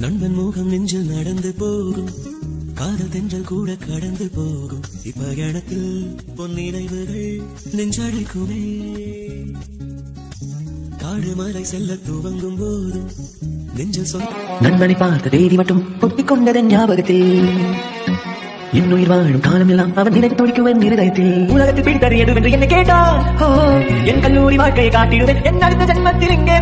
நண்பன் முகம் நெஞ்சில் நடந்து போகும். காதல் தென்றல் கூட கடந்து போகும். இப்பயணத்தில் பொன்னினைவுகள் நெஞ்சழைக்குமே. காடு மலை செல்ல துவங்கும் போதும். நெஞ்சில் சொல் நண்பனை பார்த்த தேதி மட்டும் ஒப்பிக்கொண்டதன் ஞாபகத்தில். இன்னுயிர் வாழும் காலம் எல்லாம் அவன் நினைத்து துடிக்குவன் இருதயத்தில். உலகத்தில் பிடித்தறியது என்று என்னை கேட்டான் என் கல்லூரி வாழ்க்கையை காட்டிடுவேன். என் அடுத்த ஜென்மத்தில் இங்கே